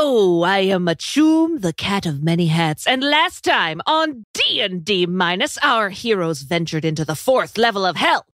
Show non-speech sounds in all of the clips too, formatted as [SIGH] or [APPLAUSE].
Hello, I am Achum, the cat of many hats, and last time on D&D minus, our heroes ventured into the fourth level of hell,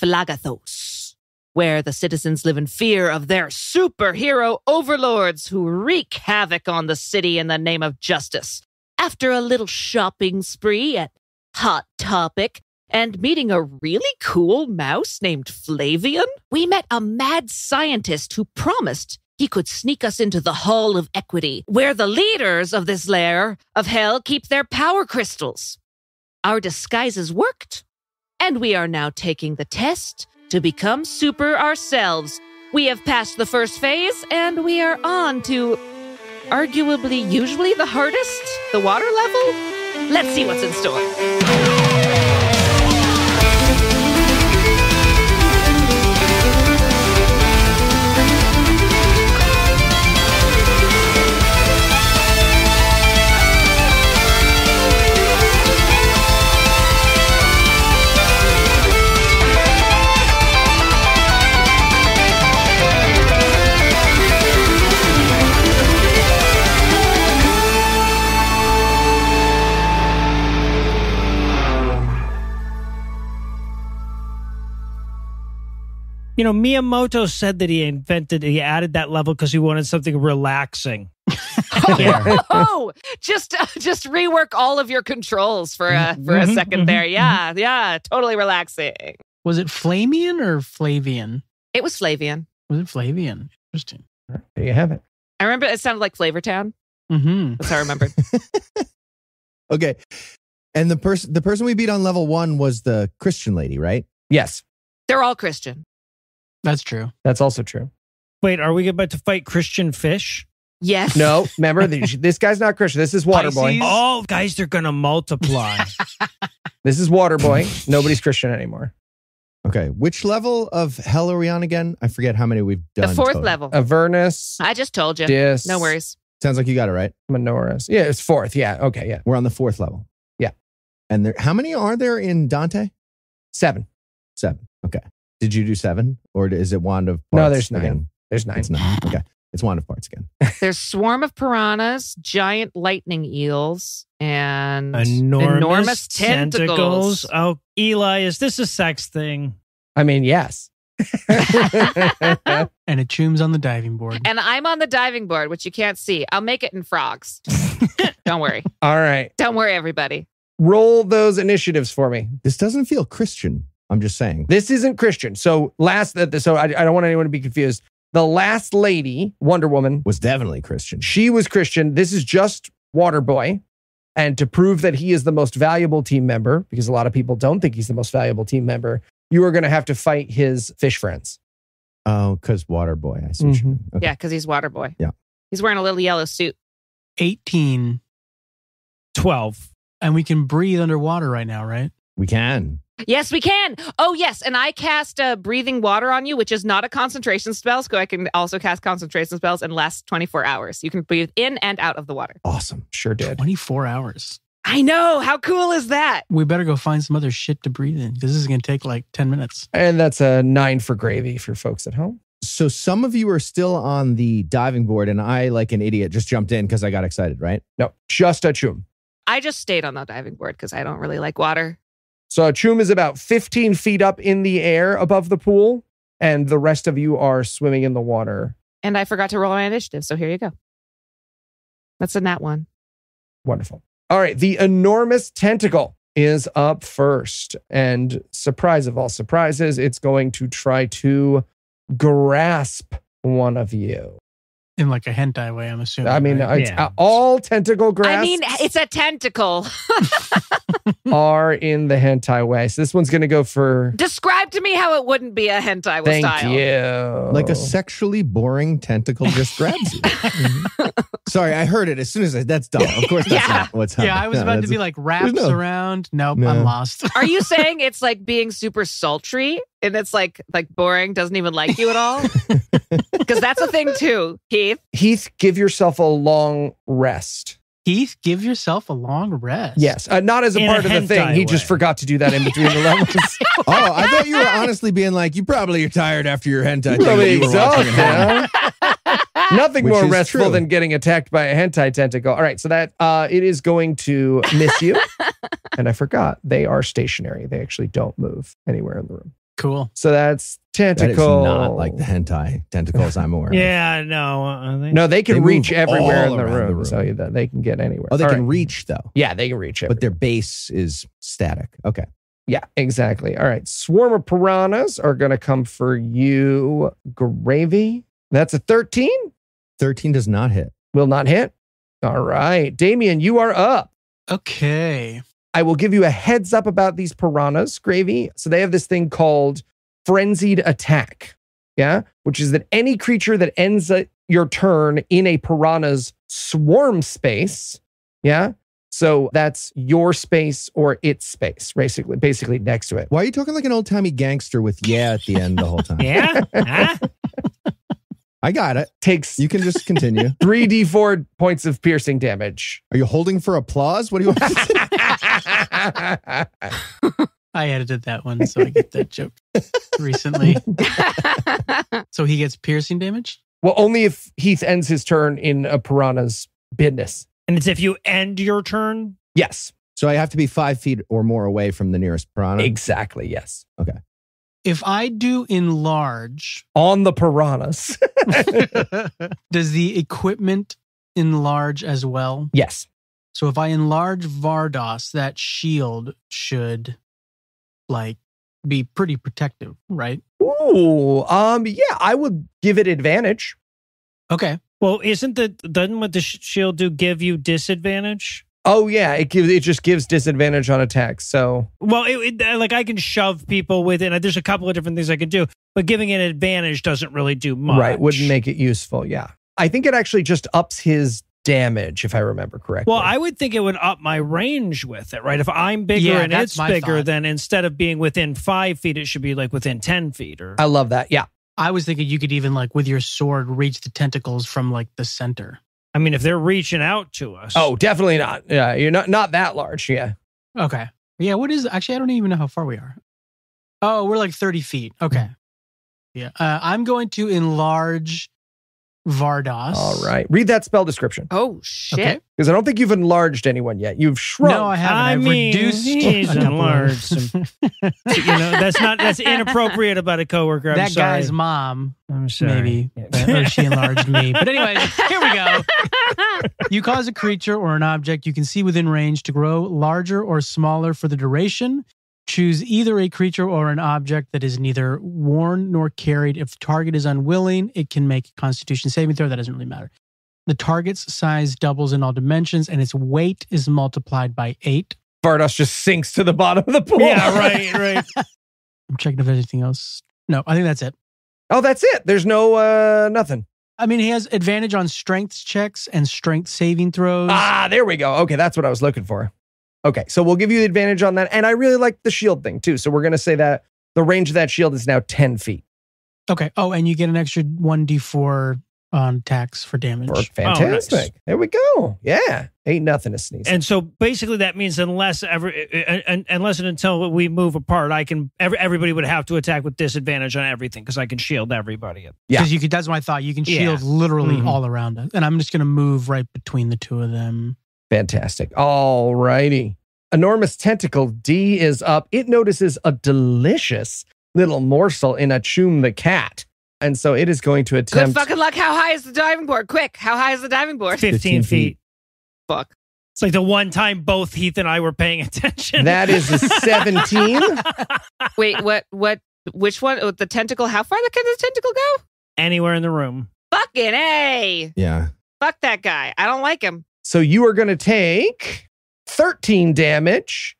Phlegethos, where the citizens live in fear of their superhero overlords who wreak havoc on the city in the name of justice. After a little shopping spree at Hot Topic and meeting a really cool mouse named Flavian, we met a mad scientist who promised he could sneak us into the Hall of Equity, where the leaders of this lair of hell keep their power crystals. Our disguises worked, and we are now taking the test to become super ourselves. We have passed the first phase, and we are on to arguably, usually the hardest, the water level. Let's see what's in store. You know, Miyamoto said that he invented, he added that level because he wanted something relaxing. [LAUGHS] oh, just uh, just rework all of your controls for a for a Mhm, second there. Yeah, yeah, totally relaxing. Was it Flamian or Flavian? It was Flavian. Was it Flavian? Interesting. There you have it. I remember it sounded like Flavortown. Mm-hmm. That's how I remembered. [LAUGHS] Okay. And the person the person we beat on level one was the Christian lady, right? Yes, They're all Christian. That's true. that's also true. Wait, are we about to fight Christian Fish? Yes. No, [LAUGHS] remember th- this guy's not Christian. This is Waterboy. Pisces? Oh, guys, they're going to multiply. [LAUGHS] This is Waterboy. Nobody's Christian anymore. Okay. Which level of hell are we on again? I forget how many we've done. the fourth total. level. Avernus, I just told you. Dis, No worries. Sounds like you got it right. Minauros. Yeah, it's fourth. Yeah. Okay. Yeah. We're on the fourth level. Yeah. And there how many are there in Dante? Seven. Seven. Okay. Did you do seven? Or is it Wand of No, there's nine. again? There's nine. It's nine. Okay. It's Wand of Parts again. [LAUGHS] There's swarm of piranhas, giant lightning eels, and enormous, enormous tentacles. Oh, Eli, is this a sex thing? I mean, yes. [LAUGHS] And it chooms on the diving board. And I'm on the diving board, which you can't see. I'll make it in frogs. [LAUGHS] Don't worry. All right. Don't worry, everybody. Roll those initiatives for me. This doesn't feel Christian. I'm just saying. This isn't Christian. So last, so I, I don't want anyone to be confused. The last lady, Wonder Woman, Was definitely Christian. she was Christian. This is just Waterboy. And to prove that he is the most valuable team member, because a lot of people don't think he's the most valuable team member, you are going to have to fight his fish friends. Oh, because Water Boy. I see. what you Mhm. Okay. Yeah, because he's water boy. Yeah. He's wearing a little yellow suit. 18. 12. And we can breathe underwater right now, right? We can. Yes, we can. Oh, yes. And I cast uh, breathing water on you, which is not a concentration spell. So I can also cast concentration spells and last 24 hours. You can breathe in and out of the water. Awesome. Sure did. 24 hours. I know. How cool is that? We better go find some other shit to breathe in because this is going to take like 10 minutes. And that's a nine for gravy for folks at home. So some of you are still on the diving board, and I, like an idiot, just jumped in because I got excited, right? No, just Achum. I just stayed on the diving board because I don't really like water. So chum is about 15 feet up in the air above the pool, and the rest of you are swimming in the water. And I forgot to roll my initiative. So here you go. That's a nat one. Wonderful. All right, the enormous tentacle is up first. And surprise of all surprises, it's going to try to grasp one of you. In like a hentai way, I'm assuming. I mean, right? it's, Yeah. uh, all tentacle grasps I mean, it's a tentacle. [LAUGHS] are in the hentai way. So this one's going to go for. Describe to me how it wouldn't be a hentai Thank style. you. Like a sexually boring tentacle just grabs you. [LAUGHS] Sorry, I heard it as soon as I. That's dumb. Of course, that's Yeah. not what's happening. yeah, I was No, about to be like wraps no- around. Nope, No. I'm lost. Are you [LAUGHS] saying it's like being super sultry and it's like like boring, doesn't even like you at all? [LAUGHS] Because that's a thing too, Keith. Heath, give yourself a long rest. Heath, give yourself a long rest. Yes, uh, not as a In part a of the thing. hentai He just forgot to do that in between the levels. [LAUGHS] Oh, I thought you were honestly being like, you probably are tired after your hentai. thing Probably that you were watching at home." exhausted. [LAUGHS] huh? Nothing Which more restful true. than getting attacked by a hentai tentacle. All right, so that uh, it is going to miss you. and I forgot they are stationary. They actually don't move anywhere in the room. Cool. So that's That tentacle. is not like the hentai tentacles I'm aware of. Yeah, no. Uh, they, No, they can They reach everywhere in the around the room, room. So that they can get anywhere. Oh, they All can right. reach though, Yeah, they can reach it. but their base is static. Okay. Yeah, exactly. All right. Swarm of piranhas are going to come for you, Gravy. That's a 13. 13 does not hit. Will not hit. All right. Damien, you are up. Okay. I will give you a heads up about these piranhas, Gravy. So they have this thing called frenzied attack. Yeah. Which is that any creature that ends uh, your turn in a piranha's swarm space. Yeah. So that's your space or its space, basically, basically next to it. Why are you talking like an old timey gangster with yeah at the end the whole time? [LAUGHS] yeah? Huh? I got it. Takes You can just continue. [LAUGHS] 3d4 points of piercing damage. Are you holding for applause? What do you want? [LAUGHS] to [LAUGHS] say? I edited that one, so I get that joke recently. [LAUGHS] So he gets piercing damage? well, only if Heath ends his turn in a piranha's business. And it's if you end your turn. Yes, so I have to be five feet or more away from the nearest piranha. exactly. Yes. Okay. If I do enlarge, On the piranhas. [LAUGHS] does the equipment enlarge as well? yes. So if I enlarge Vardos, that shield should like be pretty protective, right? Ooh, um, yeah, I would give it advantage. Okay. Well, isn't the doesn't what the shield do give you disadvantage? Oh yeah, it gives it just gives disadvantage on attacks. So Well, it, it, like I can shove people with it. There's a couple of different things I can do, but giving it advantage doesn't really do much. right wouldn't make it useful. Yeah, I think it actually just ups his damage if I remember correctly. Well, I would think it would up my range with it, right? If I'm bigger Yeah, and it's bigger, thought. then instead of being within five feet, it should be like within ten feet. Or I love that. Yeah, I was thinking you could even like with your sword reach the tentacles from like the center. I mean, if they're reaching out to us, Oh, definitely not. Yeah, you're not not that large. Yeah. Okay. Yeah. What is actually? I don't even know how far we are. Oh, we're like thirty feet. Okay. Yeah. Uh, I'm going to enlarge Vardos. All right. Read that spell description oh shit. Okay. because I don't think you've enlarged anyone yet. You've shrunk. No, I haven't. I I've mean, reduced. he's a couple of- enlarged [LAUGHS] some- you know that's not that's inappropriate about a coworker. I'm that sorry. guy's mom, I'm sorry. maybe, Yeah. or she enlarged me. But anyway, [LAUGHS] here we go. You cause a creature or an object you can see within range to grow larger or smaller for the duration. Choose either a creature or an object that is neither worn nor carried. If the target is unwilling, it can make a constitution saving throw. That doesn't really matter. The target's size doubles in all dimensions and its weight is multiplied by eight. Vardos just sinks to the bottom of the pool. Yeah, right, right. [LAUGHS] I'm checking if there's anything else. No, I think that's it. Oh, that's it. There's no uh nothing. I mean, he has advantage on strength checks and strength saving throws. Ah, there we go. Okay, that's what I was looking for. Okay, so we'll give you the advantage on that. And I really like the shield thing too. So we're gonna say that the range of that shield is now 10 feet. Okay. Oh, and you get an extra 1d4 on tax for damage. Work oh, fantastic. nice. There we go. Yeah. Ain't nothing to sneeze. at. And so basically, that means unless ever, and uh, uh, uh, unless and until we move apart, I can. Every, everybody would have to attack with disadvantage on everything because I can shield everybody. Yeah. Because you could, that's my thought. You can Yeah. shield literally Mhm. all around us. And I'm just going to move right between the two of them. Fantastic. All righty. Enormous tentacle D is up. It notices a delicious little morsel in a Achum the cat. And so it is going to attempt. Good attempt. fucking luck. How high is the diving board? Quick. How high is the diving board? 15, 15 feet. feet. Fuck. It's like the one time both Heath and I were paying attention. That is a 17. [LAUGHS] Wait, what? What? Which one? Oh, the tentacle? How far can the tentacle go? Anywhere in the room. Fucking a. Yeah. Fuck that guy. I don't like him. So you are going to take 13 damage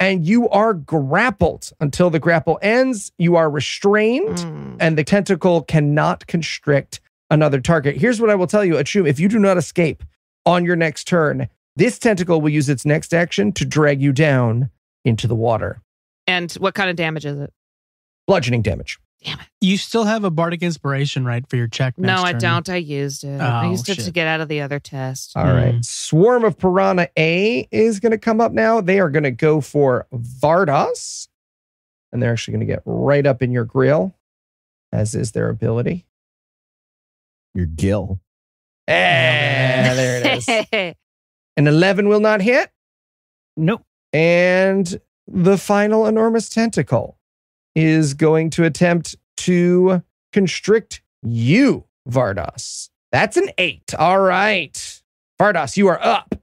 and you are grappled until the grapple ends. You are restrained Mm. and the tentacle cannot constrict another target. Here's what I will tell you, Achum. If you do not escape on your next turn, this tentacle will use its next action to drag you down into the water. And what kind of damage is it? Bludgeoning damage. You still have a bardic inspiration, right, for your check? no, I turn. don't. I used it. I Oh, used it to get out of the other test. All right. Hmm. Swarm of Piranha A is going to come up now. They are going to go for Vardas. And they're actually going to get right up in your grill, as is their ability. Your gill. Eh, [LAUGHS] there it is. [LAUGHS] An 11 will not hit. Nope. And the final enormous tentacle is going to attempt to constrict you, Vardas. That's an eight. All right. Vardas, you are up.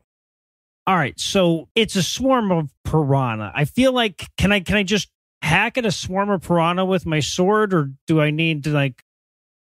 All right, so it's a swarm of piranha. I feel like can I can I just hack at a swarm of piranha with my sword, or do I need to like?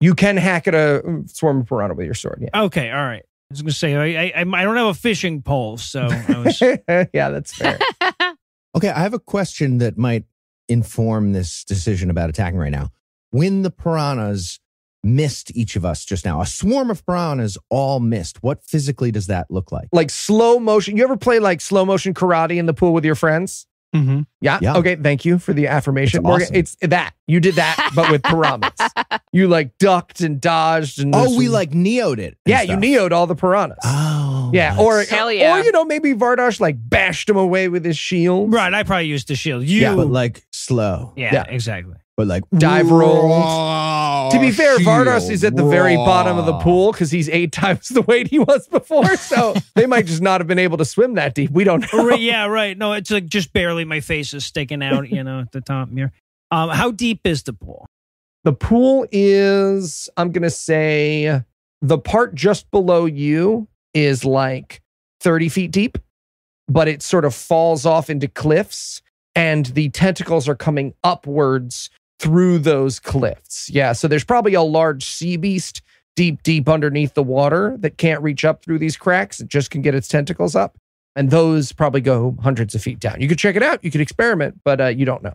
You can hack at a swarm of piranha with your sword. Yeah. Okay, all right. I was gonna say I I, I don't have a fishing pole, so I was. [LAUGHS] yeah, that's fair. [LAUGHS] Okay, I have a question that might inform this decision about attacking right now. When the piranhas missed each of us just now, a swarm of piranhas all missed. What physically does that look like? like slow motion. You ever play like slow motion karate in the pool with your friends? Hmm Yeah. Yeah. Okay. Thank you for the affirmation. It's Morgan. awesome. It's that. You did that, but with piranhas. [LAUGHS] you like ducked and dodged and Oh, this- we like neoed it. Yeah, stuff. you neoed all the piranhas. Oh, yeah. nice. Or Hell yeah. Or you know, maybe Vardosh like bashed him away with his shield. Right, I probably used the shield. You, yeah, but like slow, yeah, Yeah. exactly. But like Dive roll. Raw To be fair, Vardos is at the very bottom of the pool because he's eight [LAUGHS] times the weight he was before. So [LAUGHS] they might just not have been able to swim that deep. We don't know. Right, yeah, right. No, it's like just barely my face is sticking out, you know, at the top here. Um, how deep is the pool? The pool is, I'm going to say, the part just below you is like 30 feet deep, but it sort of falls off into cliffs and the tentacles are coming upwards through those cliffs. Yeah. So there's probably a large sea beast deep, deep underneath the water that can't reach up through these cracks. It just can get its tentacles up. And those probably go hundreds of feet down. You could check it out. You could experiment, but uh, you don't know.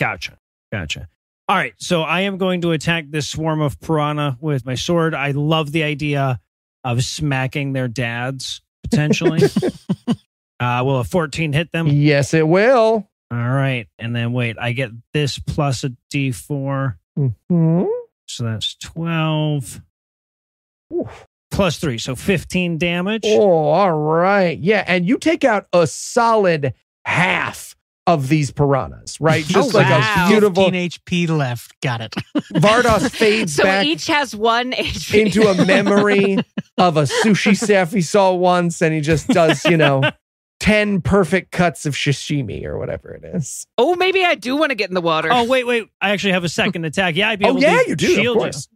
Gotcha. Gotcha. All right. So I am going to attack this swarm of piranha with my sword. I love the idea of smacking their dads potentially. [LAUGHS] uh, will a 14 hit them? Yes, it will. All right. And then wait, I get this plus a d4. Mhm. So that's 12 Oof. plus three. So 15 damage. Oh, all right. Yeah. And you take out a solid half of these piranhas, right? [LAUGHS] Just Oh, like wow. a beautiful 15 HP left. Got it. [LAUGHS] Vardos fades so back each has one HP. into a memory [LAUGHS] of a sushi chef he saw once, and he just does, you know, 10 perfect cuts of sashimi or whatever it is. oh, maybe I do want to get in the water. Oh wait, wait! I actually have a second attack. Yeah, I'd be Oh, able yeah, to you do, shield of course.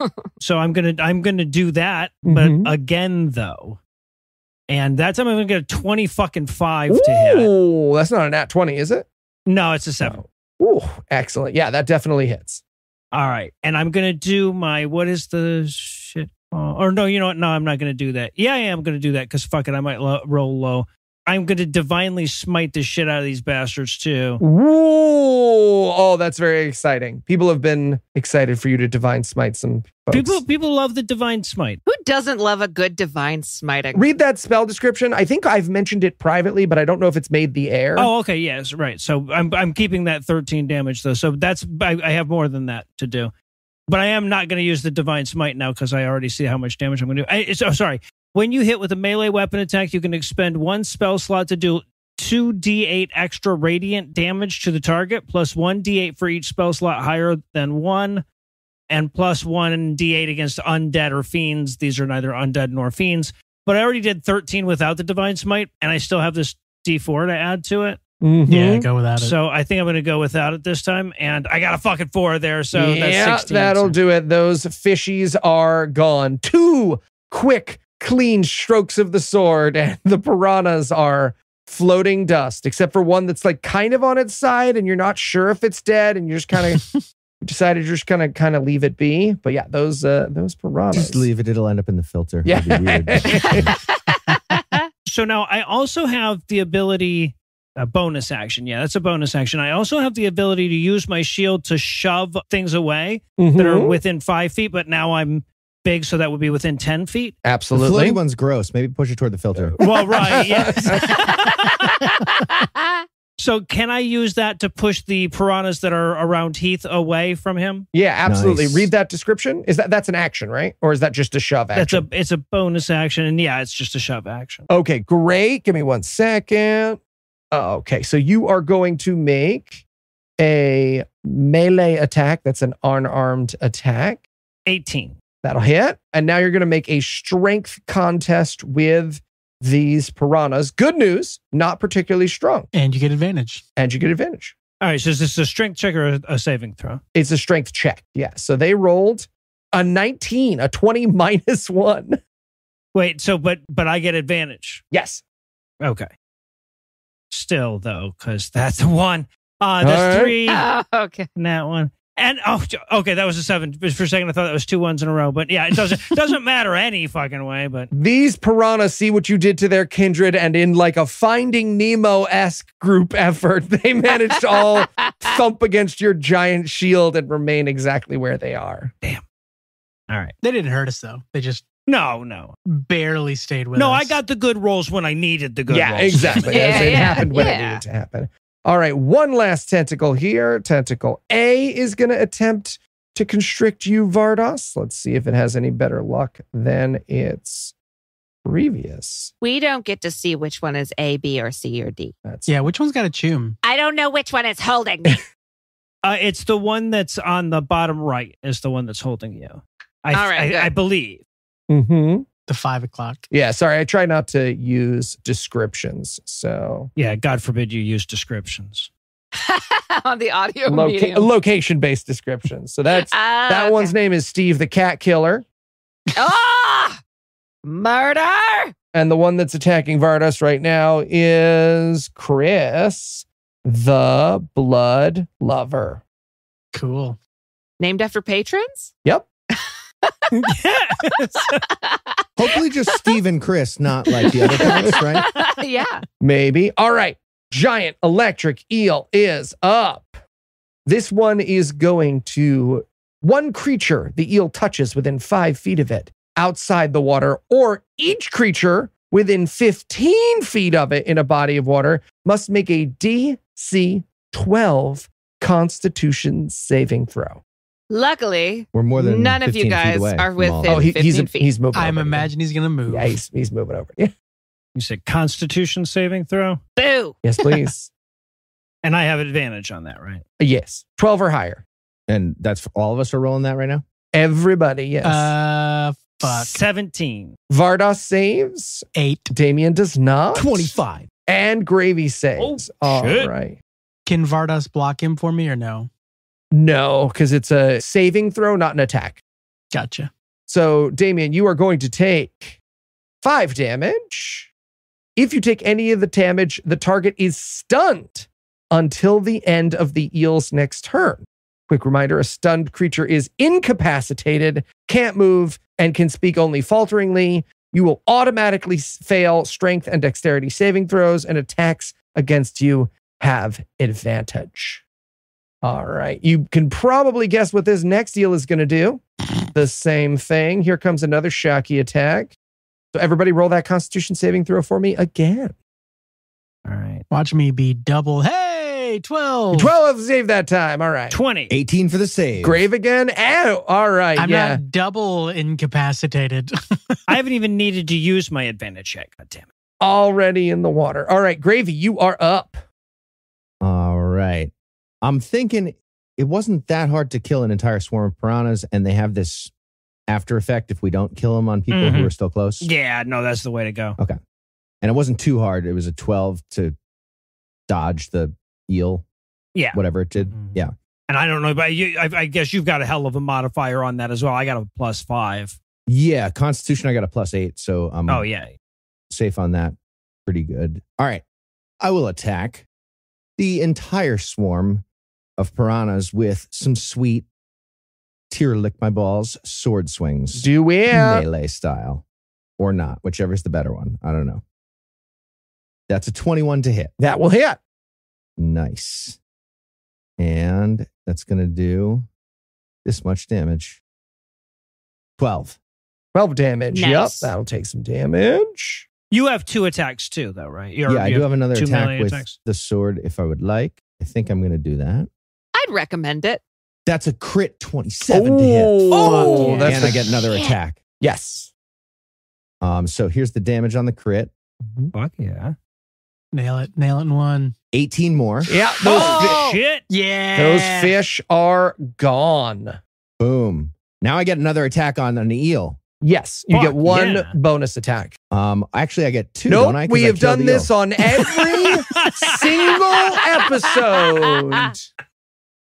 you. [LAUGHS] So I'm gonna I'm gonna do that, but Mhm. again though, and that time I'm gonna get a twenty fucking five to hit. Ooh, that's not an at 20, is it? No, it's a seven. Ooh, excellent. Yeah, that definitely hits. All right, and I'm gonna do my what is the shit? Oh, or no, you know what? No, I'm not gonna do that. Yeah, I am gonna do that because fuck it, I might lo- roll low. I'm gonna divinely smite the shit out of these bastards too. Ooh, oh, that's very exciting. People have been excited for you to divine smite some folks. People people love the divine smite. Who doesn't love a good divine smiting? Read that spell description. I think I've mentioned it privately, but I don't know if it's made the air. Oh, okay, yes, right. So I'm I'm keeping that 13 damage though. So that's I, I have more than that to do, but I am not going to use the divine smite now because I already see how much damage I'm going to do. I, it's- oh, sorry. When you hit with a melee weapon attack, you can expend one spell slot to do two d8 extra radiant damage to the target, plus one d8 for each spell slot higher than one, and plus one d8 against undead or fiends. These are neither undead nor fiends. But I already did 13 without the divine smite, and I still have this d4 to add to it. Mhm. Yeah, go without it. So I think I'm going to go without it this time, and I got a fucking four there, so yeah, that's 16. that'll so- do it. Those fishies are gone. Two quick, clean strokes of the sword, and [LAUGHS] the piranhas are floating dust, except for one that's like kind of on its side, and you're not sure if it's dead, and you're just kind of [LAUGHS] decided you're just gonna kind of leave it be. But yeah, those uh those piranhas. Just leave it. It'll end up in the filter. Yeah. Weird. [LAUGHS] So now I also have the ability, a bonus action. Yeah, that's a bonus action. I also have the ability to use my shield to shove things away that are Mhm. within five feet, but now I'm big, so that would be within 10 feet. the Absolutely. floaty one's gross. Maybe push it toward the filter. [LAUGHS] Well, right. Yeah. [LAUGHS] so can I use that to push the piranhas that are around Heath away from him? Yeah, absolutely. Nice. Read that description. Is that that's an action, right? Or is that just a shove That's action? a it's a bonus action, and yeah, it's just a shove action. Okay, great. Give me one second. Oh, okay, so you are going to make a melee attack. That's an unarmed attack. 18. That'll hit. And now you're going to make a strength contest with these piranhas. Good news, not particularly strong. And you get advantage. And you get advantage. All right, so is this a strength check or a, a saving throw? It's a strength check. Yeah. So they rolled a 19, a 20 [LAUGHS] minus one. Wait, so but but I get advantage. Yes. Okay. Still though, because that's the [LAUGHS] one. Uh that's All right. three. Oh, [LAUGHS] okay. and that one. And oh, okay, that was a seven. For a second, I thought that was two ones in a row. But yeah, it doesn't [LAUGHS] doesn't matter any fucking way. But These piranhas see what you did to their kindred, and in like a Finding Nemo esque group effort, [LAUGHS] they managed to all [LAUGHS] thump against your giant shield and remain exactly where they are. Damn. All right, They didn't hurt us though. They just no, no, barely stayed with no. us. I got the good rolls when I needed the good yeah, rolls. exactly. Yeah, As it yeah, happened when it needed to happen. All right, one last tentacle here. Tentacle A is going to attempt to constrict you, Vardos. Let's see if it has any better luck than its previous. We don't get to see which one is A, B, or C, or D. That's Yeah, which one's got Achum? I don't know which one is holding me. [LAUGHS] Uh, it's the one that's on the bottom right. Is the one that's holding you. I, All right, I. I believe. Mm-hmm. The five o'clock. Yeah, sorry. I try not to use descriptions. So Yeah, God forbid you use descriptions. [LAUGHS] on the audio loca- location based descriptions. So that's [LAUGHS] Ah, that okay. one's name is Steve the Cat Killer. Ah! Murder! And the one that's attacking Vardas right now is Chris, the Blood Lover. Cool. Named after patrons? Yep. [LAUGHS] yes. Hopefully, just Steve and Chris, not like the other parents, right? [LAUGHS] yeah. Maybe. All right. Giant electric eel is up. This one is going to one creature the eel touches within five feet of it outside the water, or each creature within 15 feet of it in a body of water must make a DC 12 Constitution saving throw. Luckily, We're more than None of you guys away are from all within- Oh, he, he's 15 feet. he's moving. I'm over. imagining he's gonna move. Yeah, he's, he's moving over. Yeah. You said Constitution saving throw, boo. Yes, [LAUGHS] please. and I have advantage on that, right? yes, 12 or higher. And that's all of us are rolling that right now. Everybody, yes. Uh, fuck. Seventeen. Vardas saves. Eight. Damien does not. 25. And Gravy saves. Oh, All shit. right. Can Vardas block him for me or no? No, because it's a saving throw, not an attack. Gotcha. So, Damien, you are going to take five damage. If you take any of the damage, the target is stunned until the end of the eel's next turn. Quick reminder a stunned creature is incapacitated, can't move, and can speak only falteringly. You will automatically fail strength and dexterity saving throws, and attacks against you have advantage. All right. You can probably guess what this next deal is going to do. The same thing. Here comes another Shocky attack. So everybody roll that constitution saving throw for me again. All right. Watch me be double. Hey, 12. 12 save that time. All right. Twenty. 18 for the save. Grave again. Oh, all right. I'm yeah. not double incapacitated. [LAUGHS] I haven't even needed to use my advantage yet. God damn it. Already in the water. All right. Gravy, you are up. All right. I'm thinking it wasn't that hard to kill an entire swarm of piranhas, and they have this after effect if we don't kill them on people who Mhm. are still close. Yeah, no, that's the way to go. Okay. And it wasn't too hard. It was a 12 to dodge the eel, Yeah. whatever it did. Mhm. Yeah. And I don't know, but you, I, I guess you've got a hell of a modifier on that as well. I got a plus five. Yeah. Constitution, I got a plus eight. So I'm Oh yeah. safe on that. Pretty good. All right. I will attack the entire swarm of piranhas with some sweet tear lick my balls sword swings. Do it. melee style or not, whichever's the better one. I don't know. That's a 21 to hit. That will hit. Nice. And that's going to do this much damage 12. 12 damage. Yep. That'll take some damage. You have two attacks too, though, right? You're- yeah, I do have another attack with attacks. the sword if I would like. I think I'm going to do that. I'd recommend it. That's a crit 27 to hit. Oh, Fuck that's and the- I get another shit. attack. Yes. Um, so here's the damage on the crit Fuck yeah. Nail it. Nail it in one. 18 more. Yeah. Those, Oh, fi- shit. Yeah. those fish are gone. Boom. Now I get another attack on an eel. Yes, you Fuck, get one yeah. bonus attack. Um, actually, I get two. nope, don't I? 'Cause we have done this eel. on every [LAUGHS] single episode. [LAUGHS]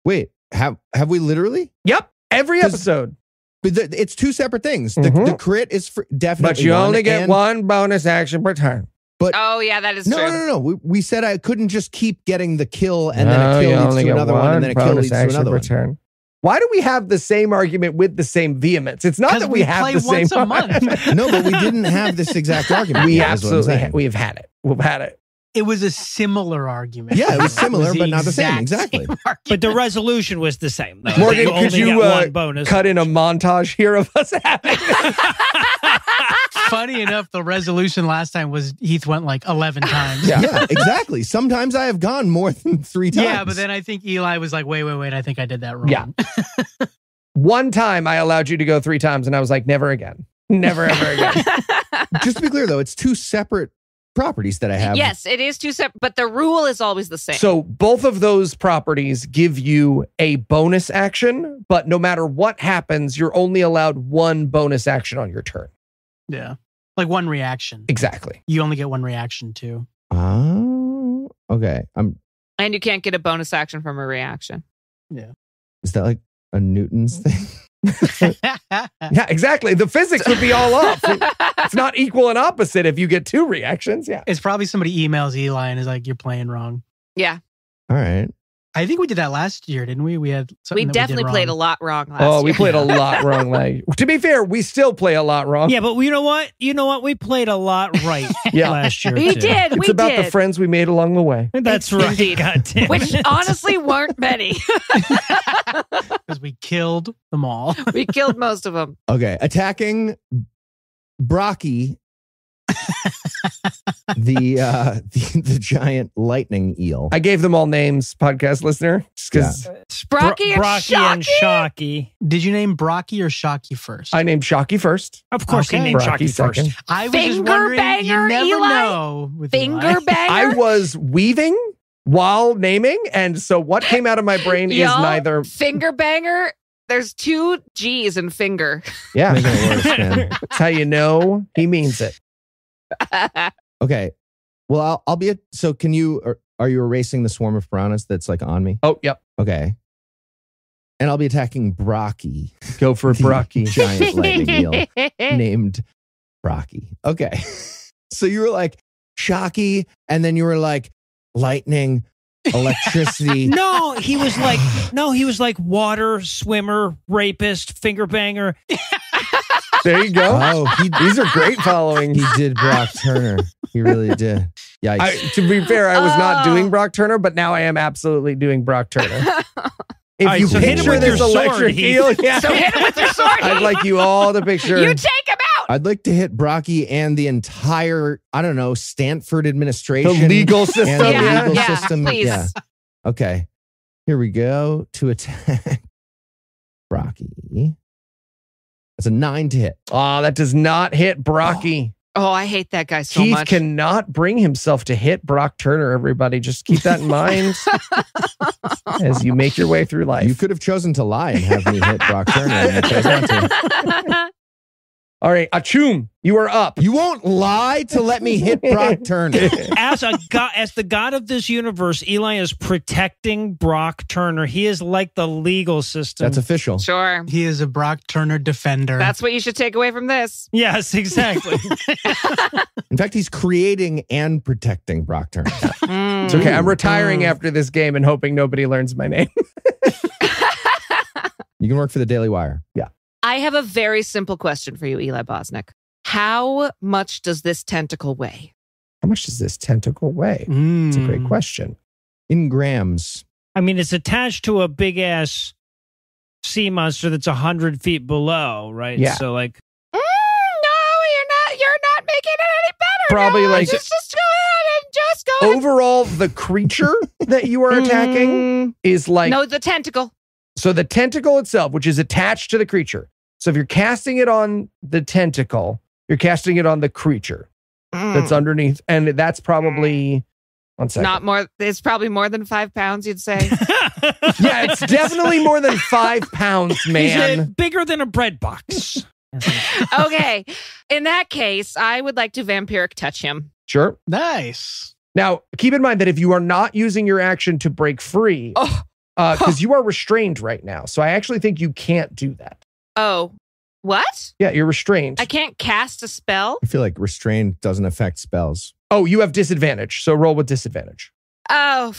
Wait, have have we literally? Yep, every episode. But the, it's two separate things. The, Mhm. the crit is for definitely, But you one, only get and- one bonus action per turn. But oh yeah, that is No, true. no, no, no. We, we said I couldn't just keep getting the kill and then No, a you kill leads to another one, and then a kill bonus leads to another per one. turn. Why do we have the same argument with the same vehemence? It's not that we, we have play the same a month. No, but we didn't have this exact [LAUGHS] argument. we yet, is what I'm absolutely ha- we've had it. We've had it. It was a similar argument. Yeah, it was [LAUGHS] similar, but not the same. Exactly. argument. But the resolution was the same. Though. Morgan, could you, uh, bonus. Cut in a montage here of us having. [LAUGHS] Funny enough, the resolution last time was Heath went like 11 [LAUGHS] times. Yeah. yeah, exactly. Sometimes I have gone more than three times. Yeah, but then I think Eli was like, wait, wait, wait, I think I did that wrong. Yeah. One time I allowed you to go three times, and I was like, never again. Never, ever again. just to be clear, though, it's two separate properties that I have. yes, it is two separate, but the rule is always the same. So both of those properties give you a bonus action, but no matter what happens, you're only allowed one bonus action on your turn. Yeah. Like one reaction. Exactly. You only get one reaction too. Oh, okay. I'm. and you can't get a bonus action from a reaction. Yeah. Is that like a Newton's mm-hmm. thing? [LAUGHS] [LAUGHS] Yeah, exactly. The physics would be all off. It's not equal and opposite if you get two reactions. Yeah. it's probably somebody emails Eli and is like, you're playing wrong. Yeah, All right. I think we did that last year, didn't we? We had something we that definitely did played a lot wrong last Oh, we year. played a [LAUGHS] lot wrong. Like, to be fair, we still play a lot wrong. yeah, but you know what? You know what? We played a lot right [LAUGHS] Yeah. last year. We too. did. It's we about did. the friends we made along the way. [LAUGHS] That's right. Indeed. God damn which it. honestly weren't many. because we killed them all. we killed most of them. Okay. Attacking Brocky, the uh [LAUGHS] the, the giant lightning eel. I gave them all names, podcast listener, just because Brocky and Brocky Shocky. and Shocky. Did you name Brocky or Shocky first? I named Shocky first. Of course, Okay. he named Brocky Shocky first. I was just Finger wondering. banger, you never Eli? know. With Finger Eli. [LAUGHS] banger. I was weaving while naming, and so what came out of my brain is neither. finger banger. There's two G's in finger. Yeah, worse, that's how you know he means it. [LAUGHS] Okay. Well, I'll, I'll be. A, so, can you? Are, are you erasing the swarm of piranhas that's like on me? Oh, yep. Okay. And I'll be attacking Brocky, Go for [LAUGHS] Brocky. giant lightning eel [LAUGHS] named Brocky. Okay. so you were like Shocky, and then you were like lightning, electricity. No, he was like [SIGHS] no, he was like water swimmer, rapist, finger banger. There you go. Oh, he [LAUGHS] These are great following. he did Brock Turner. He really did. Yikes. I, to be fair, I was not Oh. doing Brock Turner, but now I am absolutely doing Brock Turner. [LAUGHS] If All right, you so hit him picture with this your sword, electric Heath. [LAUGHS] yeah, so hit him with your sword. I'd like you all to picture. You take him out. I'd like to hit Brocky and the entire, I don't know, Stanford administration, the legal system. and the Yeah, legal yeah, system. please. Yeah. Okay. Here we go to attack Brocky. That's a nine to hit. Oh, that does not hit Brocky. [GASPS] Oh, I hate that guy so Keith much. cannot bring himself to hit Brock Turner, everybody. Just keep that in [LAUGHS] mind as you make your way through life. You could have chosen to lie and have me hit Brock Turner. and you chose not to. [LAUGHS] All right, Achum, you are up. You won't lie to let me hit Brock [LAUGHS] Turner. As a god, as the god of this universe, Eli is protecting Brock Turner. He is like the legal system. That's official. sure. He is a Brock Turner defender. That's what you should take away from this. yes, exactly. [LAUGHS] In fact, he's creating and protecting Brock Turner. [LAUGHS] Mm. It's okay. I'm retiring Mm. after this game and hoping nobody learns my name. You can work for the Daily Wire. I have a very simple question for you, Eli Bosnick. How much does this tentacle weigh? How much does this tentacle weigh? Mm. It's a great question. In grams. I mean, it's attached to a big ass sea monster that's a hundred feet below, right? Yeah. So like, Mm, no, you're not. You're not making it any better. Probably No, like- just, just go ahead and just go. ahead. Overall, the creature that you are attacking Mm, is like no, the tentacle. so the tentacle itself, which is attached to the creature. So if you're casting it on the tentacle, you're casting it on the creature that's Mm. underneath, and that's probably One second. Not more. It's probably more than five pounds. You'd say. [LAUGHS] yeah, it's definitely more than five pounds, [LAUGHS] Is man. it bigger than a bread box? [LAUGHS] okay. In that case, I would like to vampiric touch him. Sure. Nice. Now, keep in mind that if you are not using your action to break free, Oh, because you are restrained right now, so I actually think you can't do that. Oh, what? Yeah, you're restrained. I can't cast a spell. I feel like restraint doesn't affect spells. oh, you have disadvantage, so roll with disadvantage. Oh,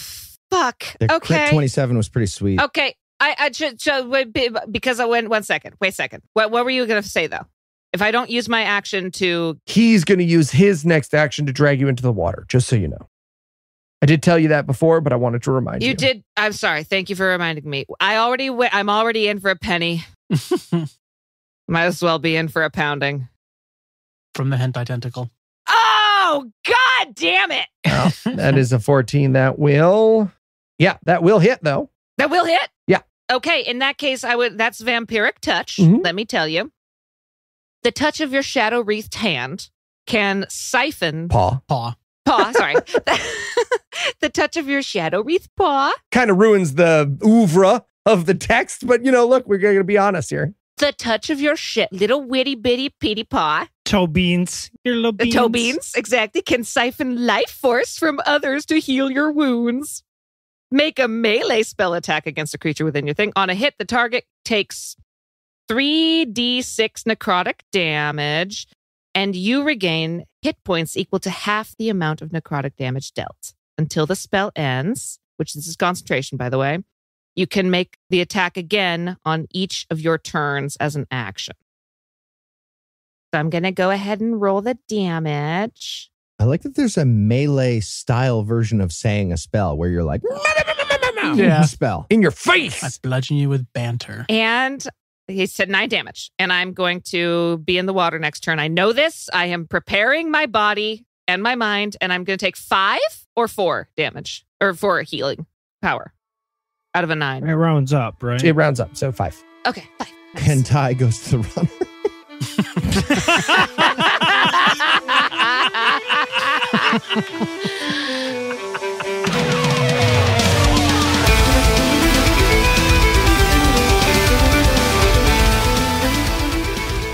fuck. The crit Okay. 27 was pretty sweet. Okay. I, I should, should wait, because I went one second. Wait a second. What, what were you going to say though? If I don't use my action to, He's going to use his next action to drag you into the water, just so you know. I did tell you that before, but I wanted to remind you. you did. I'm sorry. Thank you for reminding me. I already, went, I'm already in for a penny. [LAUGHS] Might as well be in for a pounding. From the hentai identical. Oh, God damn it. Well, [LAUGHS] that is a 14. That will, yeah, that will hit though. That will hit? Yeah. Okay. In that case, I would, that's vampiric touch. Mhm. Let me tell you. The touch of your shadow wreathed hand can siphon Paw. Paw. paw. [LAUGHS] Sorry. the touch of your shadow wreathed paw. Kind of ruins the oeuvre of the text, but you know, look, we're going to be honest here. The touch of your shit, little witty bitty petey paw. toe beans. Your little The beans. toe beans, exactly, can siphon life force from others to heal your wounds. Make a melee spell attack against a creature within your thing. On a hit, the target takes 3d6 necrotic damage, and you regain hit points equal to half the amount of necrotic damage dealt. Until the spell ends, which this is concentration, by the way, you can make the attack again on each of your turns as an action. So I'm going to go ahead and roll the damage. I like that there's a melee style version of saying a spell where you're like, Yeah. spell. In your face. I face. bludgeon you with banter. And he said nine damage. And I'm going to be in the water next turn. I know this. I am preparing my body and my mind, and I'm going to take five or four damage or four healing power out of a nine. It rounds up, right? It rounds up, so five. Okay, five. Nice. Hentai goes to the runner. [LAUGHS]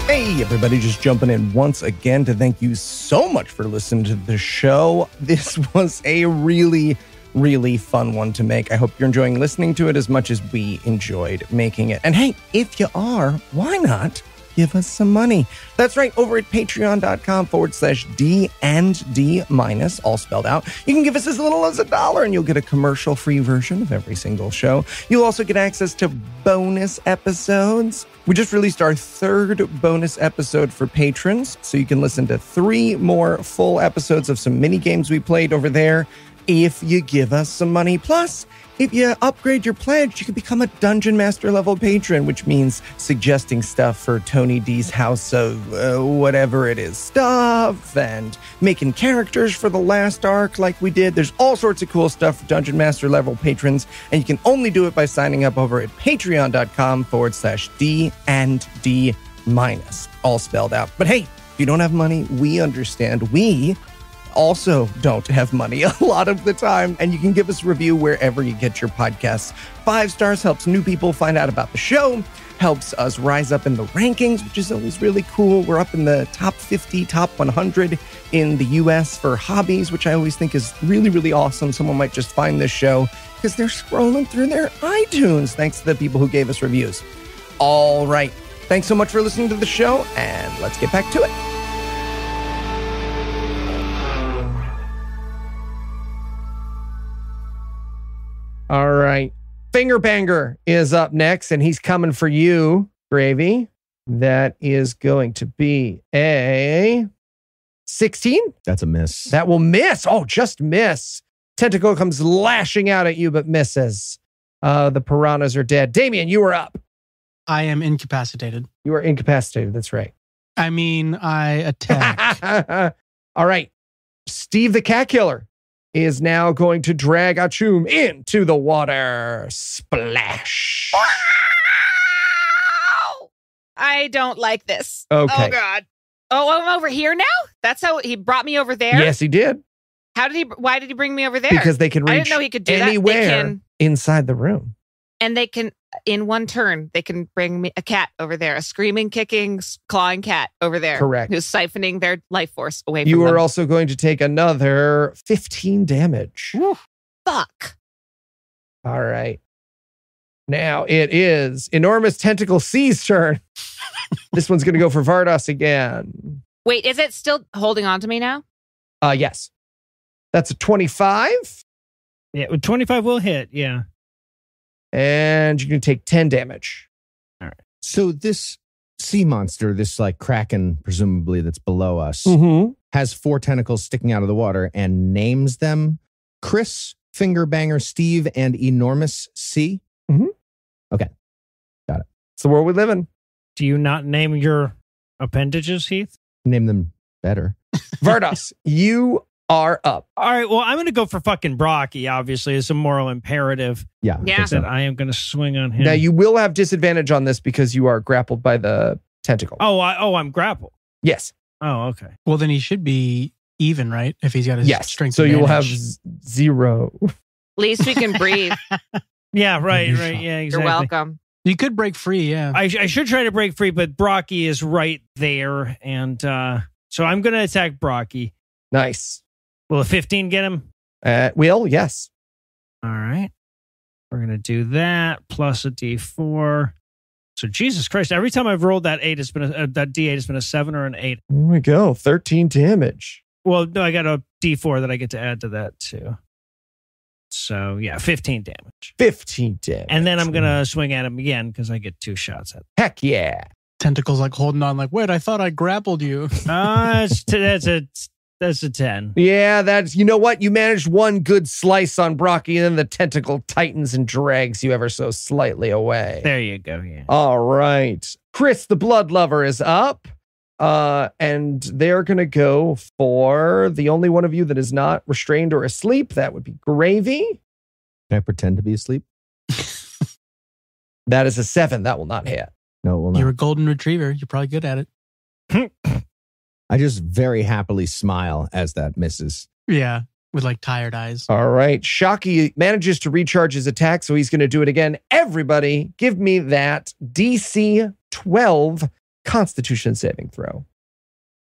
Hey, everybody, just jumping in once again to thank you so much for listening to the show. This was a really, really fun one to make. I hope you're enjoying listening to it as much as we enjoyed making it. And hey, if you are, why not give us some money? That's right, over at patreon.com forward slash D and D minus, all spelled out. You can give us as little as a dollar and you'll get a commercial free version of every single show. You'll also get access to bonus episodes. We just released our third bonus episode for patrons, so you can listen to three more full episodes of some mini games we played over there if you give us some money. Plus, if you upgrade your pledge, you can become a Dungeon Master level patron, which means suggesting stuff for Tony D's House of uh, whatever it is stuff and making characters for the last arc like we did. There's all sorts of cool stuff for Dungeon Master level patrons, and you can only do it by signing up over at patreon.com forward slash D and D minus, all spelled out. But hey, if you don't have money, we understand. We also don't have money [LAUGHS] a lot of the time. And you can give us a review wherever you get your podcasts. Five stars helps new people find out about the show, helps us rise up in the rankings, which is always really cool. We're up in the top 50, top 100 in the US for hobbies, which I always think is really, really awesome. Someone might just find this show because they're scrolling through their iTunes, thanks to the people who gave us reviews. All right. Thanks so much for listening to the show, and let's get back to it. All right. Finger Banger is up next, and he's coming for you, Gravy. That is going to be a 16. That's a miss. That will miss. Oh, just miss. Tentacle comes lashing out at you, but misses. Uh, the piranhas are dead. Damien, you are up. I am incapacitated. You are incapacitated. That's right. I mean, I attack. [LAUGHS] All right. Steve the cat killer is now going to drag Achum into the water. Splash. I don't like this. Okay. Oh God. Oh, I'm over here now. That's how he brought me over there. Yes, he did. How did he? Why did he bring me over there? because they can I reach didn't know he could do anywhere that. Can, inside the room. and they can in one turn they can bring me a cat over there, a screaming, kicking, clawing cat over there. Correct. Who's siphoning their life force away You from are them. also going to take another 15 damage. Fuck. All right. Now it is enormous tentacle C's turn. [LAUGHS] this one's going to go for Vardos again. Wait, is it still holding on to me now? Uh, yes. That's a 25. Yeah, 25 will hit. Yeah. And you can take 10 damage. All right. So this sea monster, this like kraken, presumably that's below us, Mm-hmm. has four tentacles sticking out of the water and names them Chris, Fingerbanger, Steve, and Enormous C. Mm-hmm. Okay. Got it. It's the world we live in. Do you not name your appendages, Heath? Name them better. [LAUGHS] Vardas, you are up. All right. Well, I'm going to go for fucking Brocky, obviously. It's a moral imperative Yeah. Yeah. think so. that I am going to swing on him. Now you will have disadvantage on this because you are grappled by the tentacle. oh, I, oh, I'm grappled. Yes. Oh, okay. Well, then he should be even, right? If he's got his Yes. strength. So you will have z- zero. At least we can breathe. [LAUGHS] Yeah, right, right. fine. Yeah, You're welcome. You could break free, yeah. I, I should try to break free, but Brocky is right there. And uh, so I'm going to attack Brocky. Nice. Will a 15 get him? Uh, will, yes. All right. We're going to do that plus a d4. So Jesus Christ, every time I've rolled that 8 it's been a, uh, that d8 has been a 7 or an 8. Here we go. 13 damage. Well, no, I got a d4 that I get to add to that too. So, yeah, 15 damage. 15 damage. And then I'm going to swing at him again because I get two shots at him. Heck yeah. Tentacles like holding on, like, wait, I thought I grappled you. Uh, it's t- [LAUGHS] that's a that's a 10. Yeah, that's, you know what? You managed one good slice on Brocky, and then the tentacle tightens and drags you ever so slightly away. There you go. Yeah. All right. Chris, the blood lover, is up. Uh, and they're going to go for the only one of you that is not restrained or asleep. That would be Gravy. Can I pretend to be asleep? [LAUGHS] That is a seven. That will not hit. No, it will not. You're a golden retriever. You're probably good at it. [LAUGHS] I just very happily smile as that misses. Yeah. With like tired eyes. All right. Shocky manages to recharge his attack, so he's going to do it again. Everybody, give me that DC 12 Constitution saving throw.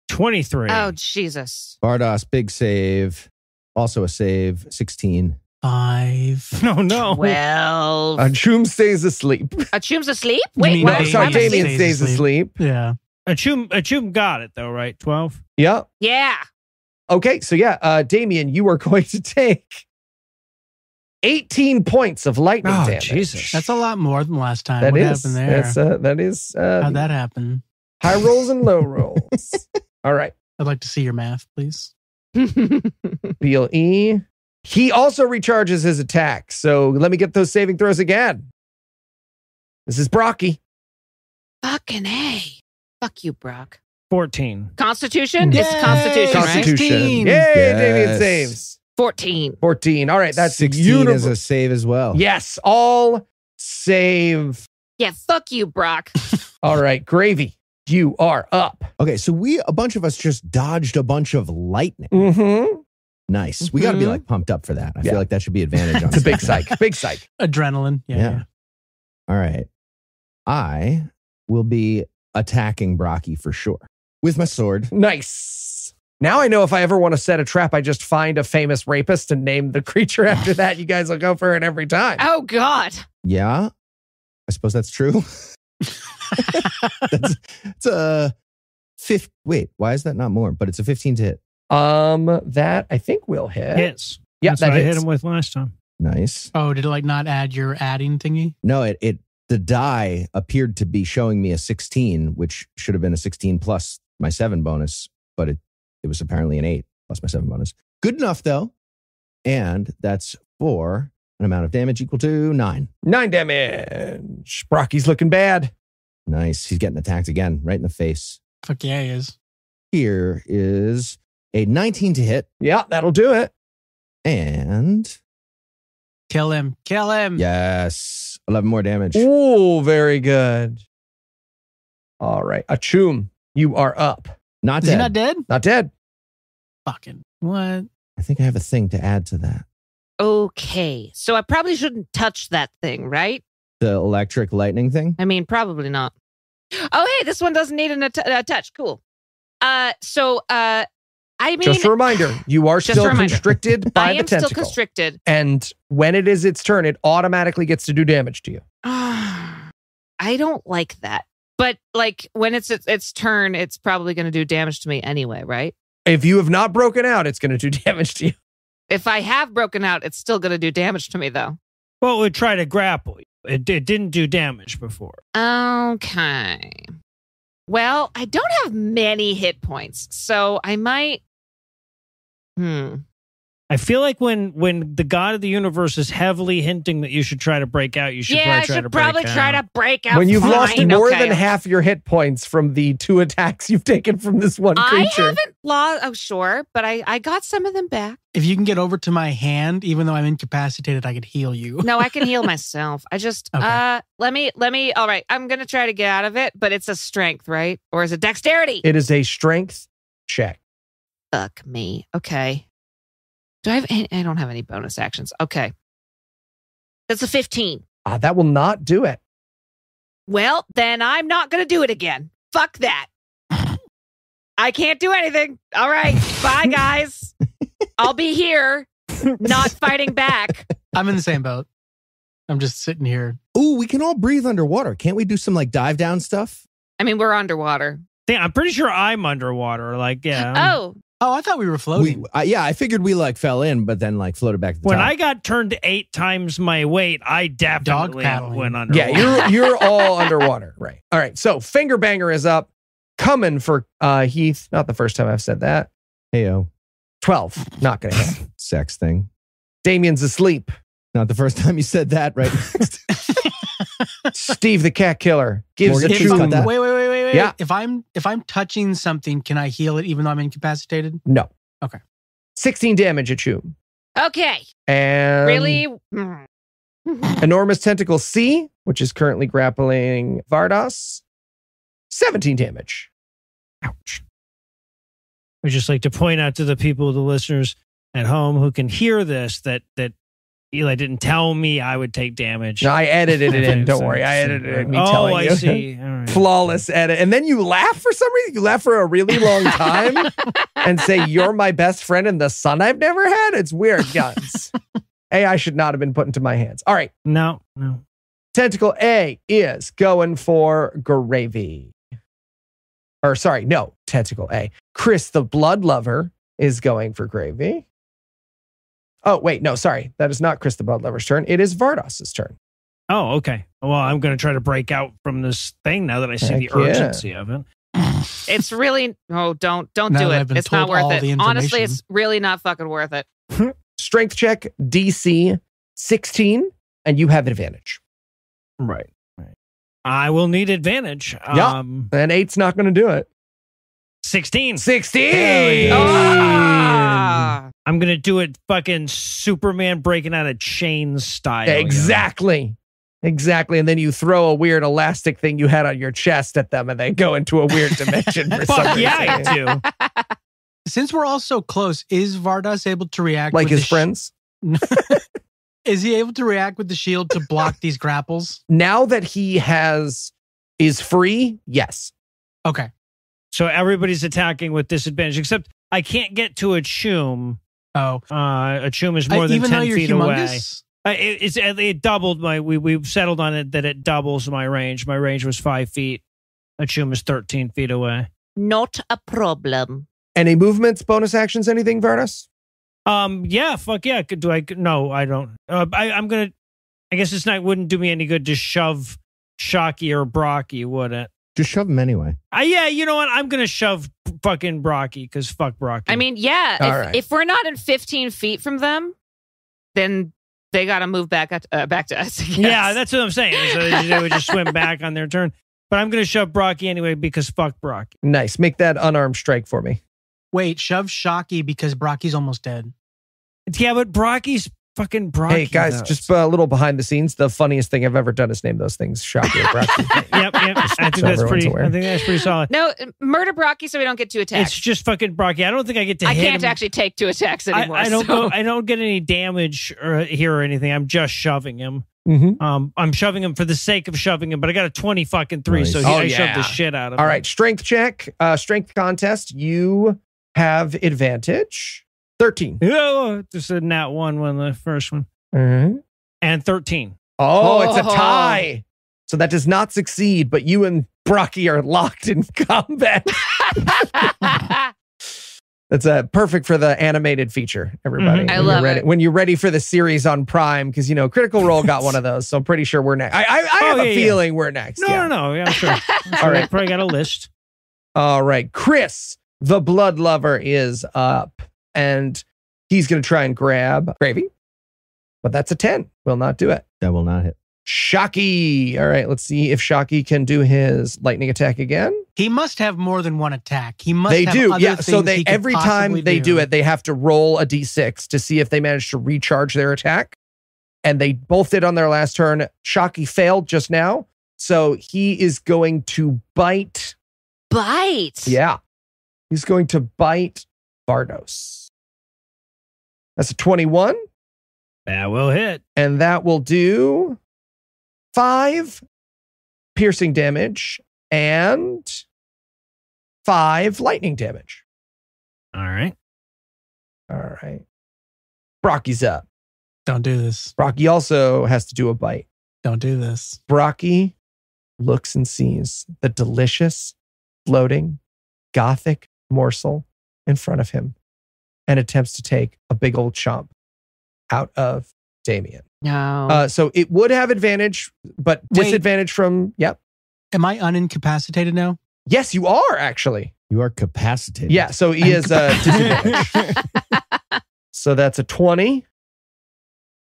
23. Oh Jesus. Bardos, big save. Also a save, 16. Five. [LAUGHS] no, no. Twelve. Choom stays asleep. A Choom's asleep? You Wait, mean what? No, sorry, I'm? Damien stays stays asleep. asleep. Yeah. Achum, Achum got it though, right? 12? Yeah. Yeah. Okay. So, yeah, uh, Damien, you are [LAUGHS] going to take 18 points of lightning Oh, damage. Jesus. That's a lot more than last time. That what is- happened there? That's, uh, that is uh, How'd that happen? high rolls and low [LAUGHS] rolls. All right. I'd like to see your math, please. [LAUGHS] Beal E. He also recharges his attack. So let me get those saving throws again. This is Brocky. Fucking A. Fuck you, Brock. 14. Constitution? Yay! It's Constitution, right? Constitution. 16. Yay, Damien saves. 14. 14. All right, that's 16 universal. is a save as well. Yes, all save. Yeah, fuck you, Brock. [LAUGHS] All right, Gravy, you are up. Okay, so we, a bunch of us just dodged a bunch of lightning. Mm-hmm. Nice. We got to be like pumped up for that. I Yeah. feel like that should be advantage [LAUGHS] on It's a big psych. Big psych. Adrenaline. Yeah. Yeah. yeah. All right. I will be attacking Brocky for sure with my sword. Nice. Now I know if I ever want to set a trap, I just find a famous rapist and name the [LAUGHS] creature after that. You guys will go for it every time. Oh, God. Yeah. I suppose that's true. [LAUGHS] that's it's a fifth. Wait, why is that not more? But it's a 15 to hit. Um, that I think will hit. Hits. Yeah, That's that what I hit him with last time. Nice. Oh, did it like not add your adding thingy? No, it, it, the die appeared to be showing me a 16, which should have been a 16 plus my seven bonus, but it, it was apparently an eight plus my seven bonus. Good enough though. And that's for an amount of damage equal to nine. Nine damage. Brocky's looking bad. Nice. He's getting attacked again, right in the face. Fuck yeah, he is. Here is a 19 to hit Yeah, that'll do it. and Kill him. Kill him. yes, 11 more damage. Ooh, very good. All right. Achum, you are up. Not Is he dead. not dead? Not dead. Fucking what? I think I have a thing to add to that. Okay. So I probably shouldn't touch that thing, right? The electric lightning thing. I mean, probably not. Oh, hey, this one doesn't need an att- a touch. Cool. Uh, so uh, I mean, Just a reminder, you are still constricted [LAUGHS] by I the am still tentacle. constricted. and when it is its turn, it automatically gets to do damage to you. [SIGHS] I don't like that. But like when it's its, its turn, it's probably going to do damage to me anyway, right? If you have not broken out, it's going to do [LAUGHS] damage to you. If I have broken out, it's still going to do damage to me though. Well, it would try to grapple. you. It, it didn't do damage before. Okay. Well, I don't have many hit points, so I might. Hmm. I feel like when when the god of the universe is heavily hinting that you should try to break out, you should Yeah, probably I try should to probably break try to break out. when you've lost more okay. than half your hit points from the two [LAUGHS] attacks you've taken from this one I creature. I haven't lost. Oh, sure, but I I got some of them back. If you can get over to my hand, even though I'm incapacitated, I could heal you. No, I can heal [LAUGHS] myself. I just Okay. uh let me let me all right, I'm gonna try to get out of it, but it's a strength, right? Or is it dexterity? It is a strength check. Fuck me. Okay. Do I have any, I don't have any bonus actions. Okay. That's a 15. Ah, that will not do it. Well, then I'm not gonna do it again. Fuck that. I can't do anything. All right. Bye [LAUGHS] guys. I'll be here, not fighting back. I'm in the same boat. I'm just sitting here. Ooh, we can all breathe underwater. Can't we do some like dive down stuff? I mean, we're underwater. Yeah, I'm pretty sure I'm underwater. Like, yeah. I'm- Oh, Oh, I thought we were floating. We, uh, yeah, I figured we like fell in, but then like floated back to the when top. I got turned eight times my weight, I definitely paddling. went underwater. Yeah, you're [LAUGHS] you're all underwater. Right. All right. So finger banger is up. Coming for uh Heath. Not the first time I've said that. Heyo, 12. Not gonna hit. [LAUGHS] sex thing. Damien's asleep. Not the first time you said that, right? [LAUGHS] Steve the cat killer gives Morgan, a if please cut wait, wait, wait, wait, wait. Yeah. If I'm if I'm touching something, can I heal it even though I'm incapacitated? No. Okay. 16 damage at you. okay. And really? [LAUGHS] Enormous tentacle C, which is currently grappling Vardas. 17 damage. Ouch. I just like to point out to the people, the listeners at home who can hear this, that that Eli didn't tell me I would take damage. No, I edited it in. Don't So- [LAUGHS] worry. I edited it. Me oh, telling I you. see. [LAUGHS] All right. Flawless edit. And then you laugh for some reason. You laugh for a really long [LAUGHS] time and say, You're my best friend and the son I've never had. It's weird, guys. AI should not have been put into my hands. All right. No, no. Tentacle A is going for Gravy. Or sorry, no, Tentacle A. Chris the Blood Lover is going for Gravy. Oh, wait, no, sorry. That is not Chris the Blood Lover's turn. It is Vardos's turn. Oh, okay. Well, I'm going to try to break out from this thing now that I see Heck the yeah. urgency of it. [LAUGHS] It's really oh don't don't Now do it. It's not worth it. Honestly, it's really not fucking worth it. [LAUGHS] Strength check DC 16, and you have advantage. Right. Right. I will need advantage. Yeah. Um, And eight's not going to do it. 16. 16. Ah! I'm going to do it fucking Superman breaking out of chains style. Exactly. Exactly. And then you throw a weird elastic thing you had on your chest at them and they go into a weird dimension [LAUGHS] for some Fuck reason. yeah, I do. [LAUGHS] Since we're all so close, is Vardas able to react Like with his the sh- friends. [LAUGHS] is he able to react with the shield to block these grapples? Now that he has is free, yes. Okay. So everybody's attacking with disadvantage, except I can't get to Achum. Oh, Uh, Achum is more I- than even 10 though you're feet away. humongous. Uh, it, it's it doubled my. We we've settled on it that it doubles my range. My range was five feet. Achum is thirteen feet away. Not a problem. Any movements, bonus actions, anything, Vardas? Um. Yeah. Fuck yeah. Do I? No, I don't. Uh, I, I'm gonna. I guess it's not. Wouldn't do me any good to shove Shocky or Brocky, would it? Just shove him anyway. Uh, yeah. You know what? I'm gonna shove fucking Brocky because fuck Brocky. I mean, yeah. All If, right. if we're not in 15 feet from them, then they got to move back at, uh, back to us. Yeah, that's what I'm saying. So they, they would just swim back on their turn. But I'm gonna shove Brocky anyway because fuck Brocky. Nice. Make that unarmed strike for me. Wait, shove Shocky because Brocky's almost dead. Yeah, but Brocky's fucking Brocky. hey guys, though. just a little behind the scenes. The funniest thing I've ever done is name those things Shocky or Brocky. [LAUGHS] yep, yep. [LAUGHS] I think so that's pretty. aware. I think that's pretty solid. No, murder Brocky so we don't get too It's just fucking Brocky. I don't think I get to. I hit can't him. actually take two attacks anymore. I don't so- go. I don't get any damage or here or anything. I'm just shoving him. Mhm. Um, I'm shoving him for the sake of shoving him. But I got a twenty fucking three, Nice. so he, Oh, I shoved the shit out of All him. right, strength check, uh, strength contest. You have advantage. Thirteen. Oh, just a nat one one the first one Mhm. and thirteen. Oh, it's a Oh. tie. So that does not succeed, but you and Brocky are locked in [LAUGHS] combat. [LAUGHS] That's uh, perfect for the animated feature, everybody. Mhm. I love ready, it. When you're ready for the series on Prime, because, you know, Critical Role got one of those. So I'm pretty sure we're next. I, I, I Oh, have yeah, a yeah. feeling we're next. No, yeah. no, no. Yeah, I'm sure. [LAUGHS] I'm sure All they probably got a list. All right. Chris, the blood lover, is up and he's going to try and grab Gravy, but that's a 10. Will not do it. That will not hit. Shocky. All right. Let's see if Shocky can do his lightning attack again. He must have more than one attack. He must they have do. other Yeah. So they every time they do it, they have to roll a d6 to see if they manage to recharge their attack. And they both did on their last turn. Shocky failed just now. So he is going to bite. Bite. Yeah. He's going to bite Vardos. That's a 21. That will hit. And that will do five piercing damage and five lightning damage. All right. All right. Brocky's up. Don't do this. Brocky also has to do a bite. Don't do this. Brocky looks and sees the delicious, floating, gothic morsel in front of him and attempts to take a big old chomp out of Damien. No. Uh, so it would have advantage, but Wait. disadvantage from, yep. Am I unincapacitated now? Yes, you are actually. You are capacitated. Yeah, so he is uh, disadvantage. [LAUGHS] so that's a 20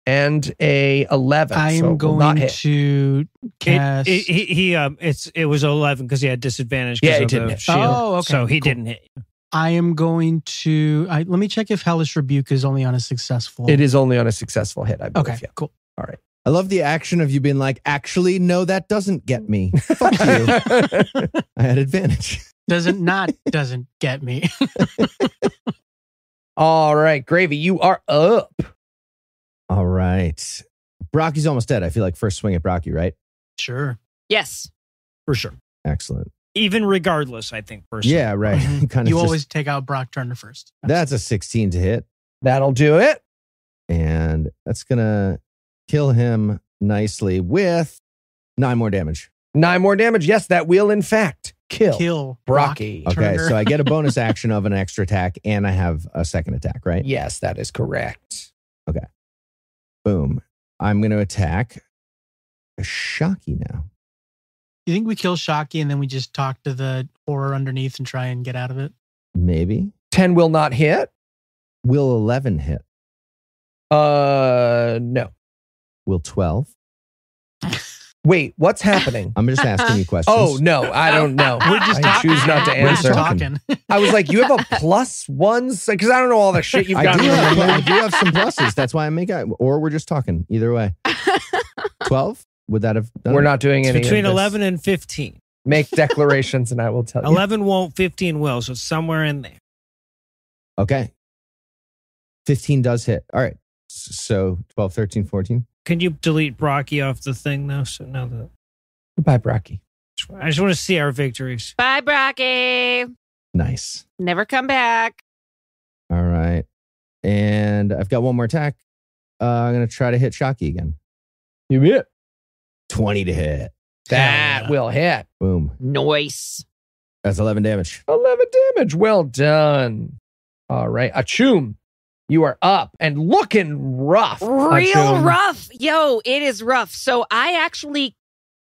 and a 11. I am it will not going hit. to cast. It, it, he, he um, it's it was eleven because he had disadvantage Yeah, he of didn't the hit. Shield. Oh, okay, So he cool. didn't hit. You. I am going to. I, let me check if Hellish Rebuke is only on a successful. It is only on a successful hit, I believe. Okay, yeah. cool. All right. I love the action of you being like, actually, no, that doesn't get me. Fuck you. [LAUGHS] I had advantage. Doesn't not doesn't get me. [LAUGHS] All right, Gravy, you are up. All right. Brocky's almost dead. I feel like first swing at Brocky, right? sure. yes. for sure. Excellent. Even regardless, I think. Personally. Yeah, right. [LAUGHS] Mhm. kind of you just- always take out Brock Turner first. That's a 16 to hit. That'll do it. And that's going to kill him nicely with nine more damage. Nine more damage. Yes, that will, in fact, kill. kill Brocky. Brock Okay, so I get a bonus [LAUGHS] action of an extra attack and I have a second attack, right? Yes, that is correct. Okay. Boom. I'm going to attack a Shocky now. You think we kill Shocky and then we just talk to the horror underneath and try and get out of it? Maybe. 10 will not hit. Will 11 hit? Uh, no. Will 12? [LAUGHS] Wait, what's happening? I'm just asking you [LAUGHS] questions. Oh, no, I don't know. We're just I talking. choose not to answer. We're just answer. talking. I was like, you have a [LAUGHS] plus one? Because I don't know all the shit you've I got. do, have, I do have some pluses. That's why I make making Or we're just talking. Either way. 12? Would that have done We're it? not doing It's any between of this. eleven and fifteen. Make [LAUGHS] declarations and I will tell you. Eleven won't, fifteen will. So somewhere in there. Okay. 15 does hit. All right. So 12, 13, 14. Can you delete Brocky off the thing now? So now that Goodbye, Brocky. I just want to see our victories. Bye, Brocky. Nice. Never come back. All right. And I've got one more attack. Uh, I'm going to try to hit Shocky again. You hit. 20 to hit. That yeah. will hit. Boom. Noise. That's 11 damage. 11 damage. Well done. All right. Achum, you are up and looking rough. Real Achum. rough. Yo, it is rough. So I actually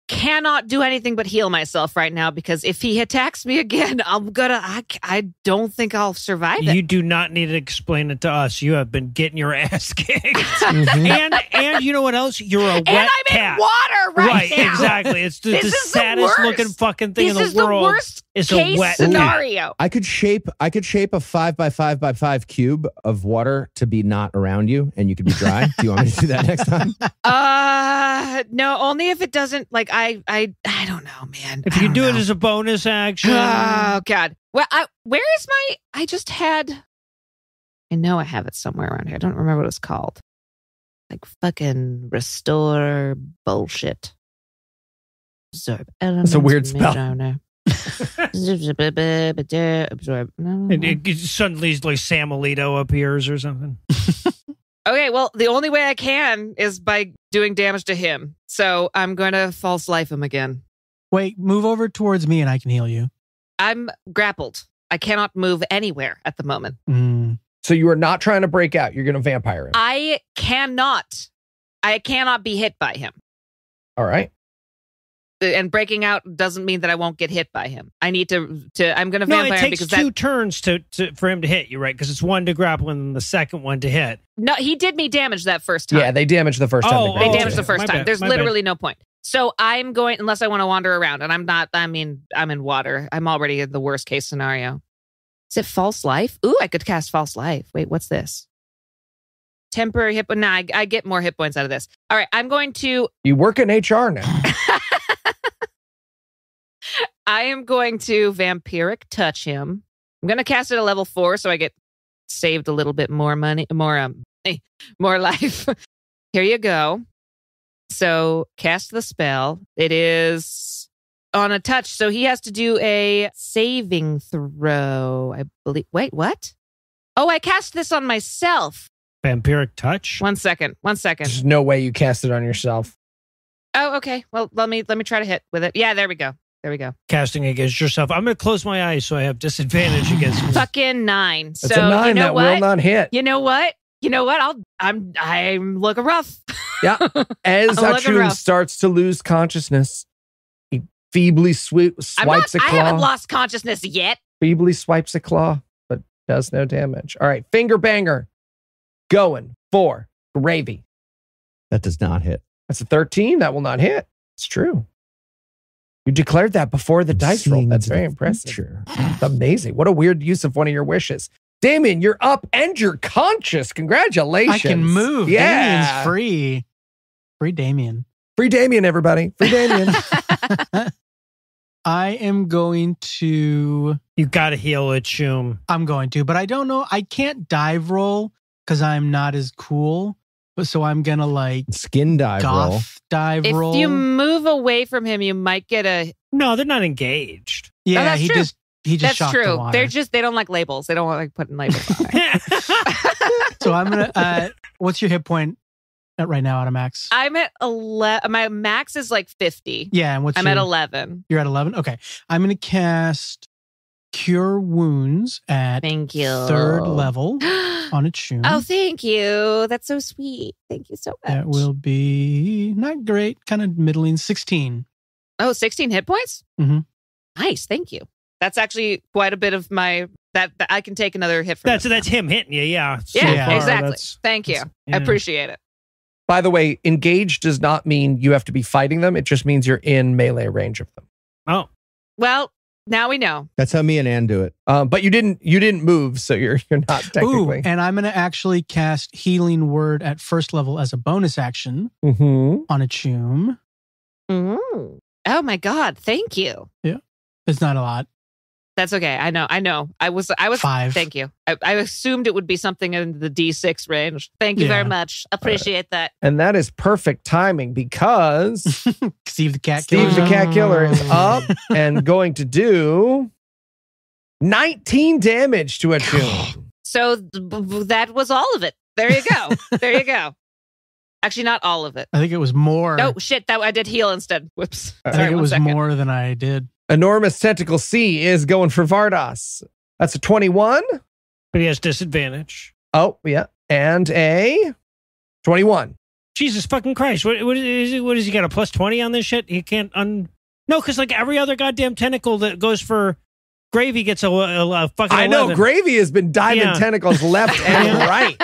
cannot do anything but heal myself right now because if he attacks me [LAUGHS] again, I'm gonna. I, I don't think I'll survive it. You do not need to explain it to us. You have been getting your [LAUGHS] ass kicked. Mhm. and and you know what else? You're a wet and I'm cat. in water right, now. exactly. It's the, the is the saddest looking fucking thing This in is the world. the worst is a wet scenario. I could shape I could shape a five by five by five cube of water to be not around you and you could be dry. do you want me to do that next time? [LAUGHS] Uh, no, only if it doesn't. Like I, I, I don't know, man. If you do it as a bonus action, Oh God. Well, I, where is my? I just had. I know I have it somewhere around here. I don't remember what it's called. Like fucking restore bullshit. Absorb elements. a weird spell. [LAUGHS] Absorb. and it, it suddenly like Sam Alito appears or something. [LAUGHS] Okay, well, the only way I can is by doing damage to him. So I'm going to false life him again. Wait, move over towards me and I can heal you. I'm grappled. I cannot move anywhere at the moment. Mm. So you are not trying to break out. You're going to vampire him. I cannot. I cannot be hit by him. All right. And breaking out doesn't mean that I won't get hit by him. I need to. to I'm going to No, vampire it takes because two that. turns to, to for him to hit you, right? Because it's one to grapple and the second one to hit. No, he did me damage that first time. Yeah, they damaged the first time. Oh, they they damaged you. the first My time. bad, There's my bad. literally no point. So I'm going unless I want to wander around, and I'm not. I mean, I'm in water. I'm already in the worst case scenario. Is it false life? Ooh, I could cast false life. Wait, what's this? Temporary hit. Nah, I, I get more hit points out of this. All right, I'm going to. You work in HR now. [LAUGHS] I am going to vampiric touch him. I'm going to cast it at level four, so I get saved a little bit more money, more um, [LAUGHS] more life. [LAUGHS] Here you go. So cast the spell. It is on a touch, so he has to do a saving throw. I believe. Wait, what? Oh, I cast this on myself. Vampiric touch. One second. One second. There's no way you cast it on yourself. Oh, okay. Well, let me let me try to hit with it. Yeah, there we go. There we go. Casting against yourself. I'm going to close my eyes so I have disadvantage against [SIGHS] me. Fucking nine. It's so a nine you know that what? will not hit. You know what? You know what? I'll I'm I'm looking rough. [LAUGHS] Yeah. As I'm Achum rough. starts to lose consciousness, he feebly swi- I'm not swipes a I haven't lost consciousness yet. feebly swipes a claw, but does no damage. All right, finger banger. Going for gravy. That does not hit. That's a 13. That will not hit. It's true. You declared that before the dice roll. That's very impressive. future. It's amazing. What a weird use of one of your wishes. Damien, you're up and you're conscious. Congratulations. I can move. Yeah. Damien's free. Free Damien. Free Damien, everybody. Free Damien. [LAUGHS] [LAUGHS] I am going to. You got to heal it, Choom. I'm going to, but I don't know. I can't dive roll because I'm not as cool. But so I'm gonna like Skin dive goth roll. dive If roll. you move away from him, you might get a No, they're not engaged. yeah, Oh, that's he true. just he just That's shocked the true. water. They're just they don't like labels. They don't want like putting labels on [LAUGHS] so I'm gonna. Uh, what's your hit point at right now, at a max? I'm at 11 my max is like 50. yeah, and what's I'm your, at 11. You're at 11. Okay, I'm gonna cast Cure Wounds at Thank you. third level [GASPS] on Achum. Oh, thank you. That's so sweet. Thank you so much. that will be not great, kind of middling. 16. Oh, 16 hit points? Mm-hmm. Nice. Thank you. That's actually quite a bit of my that, that I can take another hit from that's this that's now. him hitting you. Yeah. So Yeah, far, exactly. Thank you. that's- I appreciate it. By the way, engage does not mean you have to be fighting them. It just means you're in melee range of them. Oh, Well, now we know. That's how me and Ann do it. Um, but you didn't you didn't move, so you're [LAUGHS] you're not technically. Ooh, and I'm gonna actually cast Healing Word at first level as a bonus action Mhm. on Achum. Mm. Oh my God. Thank you. Yeah, it's not a lot. That's okay. I know. I know. I was I was Five. thank you. I, I assumed it would be something in the D6 range. Thank you Yeah. very much. Appreciate that. And that is perfect timing because [LAUGHS] Steve the Cat Steve the Killer. Cat Killer is up [LAUGHS] and going to do 19 damage to Achum. So b- b- that was all of it. There you go. there you go. Actually, not all of it. I think it was more. No shit. That I did heal instead. Whoops. I Sorry, think it was second. more than I did. Enormous Tentacle C is going for Vardas. That's a 21. but he has disadvantage. Oh, yeah. And a 21. Jesus fucking Christ! What what is he, what is he got a plus twenty on this shit? He can't un. No, because like every other goddamn tentacle that goes for gravy gets a, a, a fucking. I know Gravy has been diving Yeah. tentacles left [LAUGHS] and right.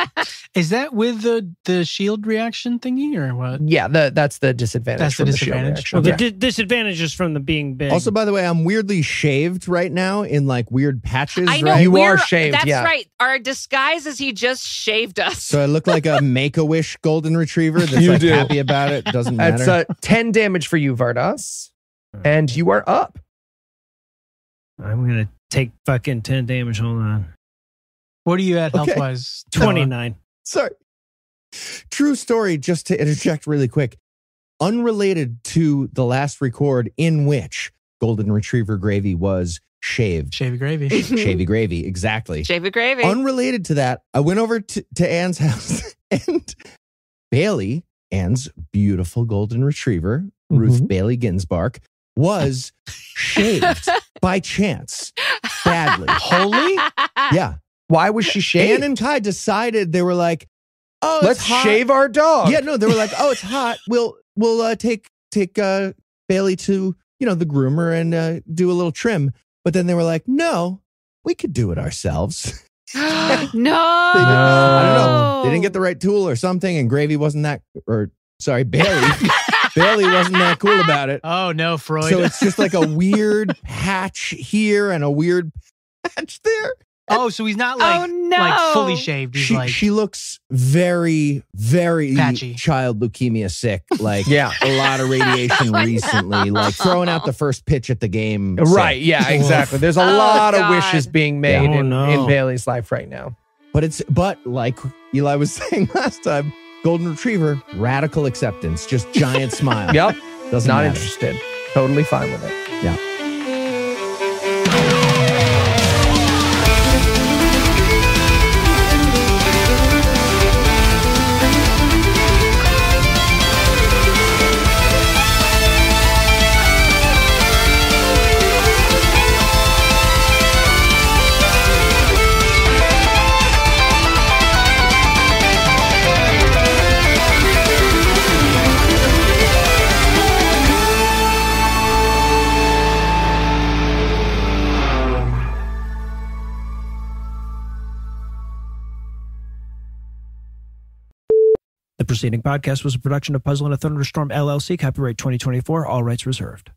Is that with the the shield reaction thingy or what? Yeah, the, that's the disadvantage. That's the from shield disadvantage. reaction. Well, the Yeah. di- disadvantage is from the being big. Also, by the way, I'm weirdly shaved right now in like weird patches. I know right? You we're, are shaved, That's yeah. right. Our disguise is he just shaved us. So I look like a [LAUGHS] Make a Wish golden retriever that's You like do. happy about it. Doesn't matter. That's uh, 10 damage for you, Vardas. And you are up. I'm gonna take fucking ten damage. Hold on, What are you at Okay. health wise? [LAUGHS] twenty nine. Sorry. True story, just to interject really quick. Unrelated to the last record in which Golden Retriever Gravy was shaved. Shavy gravy. [LAUGHS] Shavy [LAUGHS] Gravy, exactly. Shave it gravy. Unrelated to that, I went over to, to Anne's house and Bailey, Anne's beautiful golden retriever, Ruth mm-hmm. Bailey Ginsbark, was shaved [LAUGHS] by chance. Badly. Holy? Yeah. Why was she shaved? Anne and Kai decided they were like, oh, Let's hot. shave our dog. Yeah, no, they were like, oh, it's hot. We'll we'll uh, take take uh, Bailey to you know the groomer and uh, do a little trim. But then they were like, no, we could do it ourselves. [GASPS] [LAUGHS] no. I don't know. They didn't get the right tool or something, and Gravy wasn't that, or sorry, Bailey. [LAUGHS] Bailey wasn't that cool about it. Oh no, Freud. So it's just like a [LAUGHS] weird patch here and a weird patch there. oh, so he's not like oh no. like fully shaved. He's She, like she looks very, very Patchy. child leukemia sick. [LAUGHS] Like Yeah. a lot of radiation [LAUGHS] Oh, recently, no. like throwing out the first pitch at the game. sick. Right. Yeah, exactly. There's a Oh, lot of wishes being made Oh, in, no. in Bailey's life right now. But it's but like Eli was saying last time, golden retriever, radical acceptance, just giant [LAUGHS] smile. Yep. Doesn't Not matter. interested. Totally fine with it. The preceding podcast was a production of Puzzle in a Thunderstorm LLC, copyright 2024, all rights reserved.